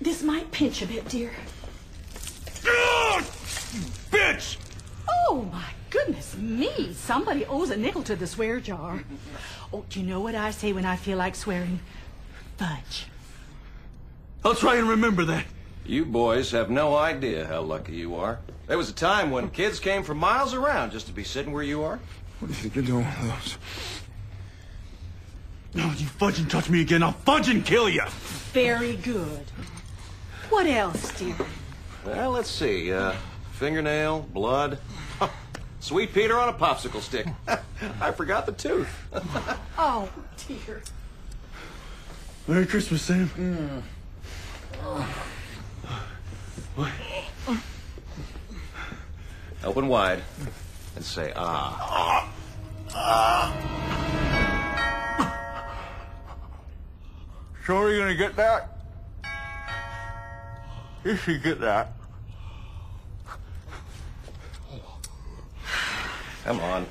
This might pinch a bit, dear. Ugh! Bitch! Oh, my goodness me. Somebody owes a nickel to the swear jar. Oh, do you know what I say when I feel like swearing? Fudge. I'll try and remember that. You boys have no idea how lucky you are. There was a time when kids came from miles around just to be sitting where you are. What do you think you're doing with those? No, you fudge and touch me again, I'll fudge and kill you. Very good. What else, dear? Well, let's see. Uh, fingernail, blood. Sweet Peter on a popsicle stick. I forgot the tooth. Oh, dear. Merry Christmas, Sam. What? Open wide and say ah. Sure you're gonna get that? You should get that. Come on.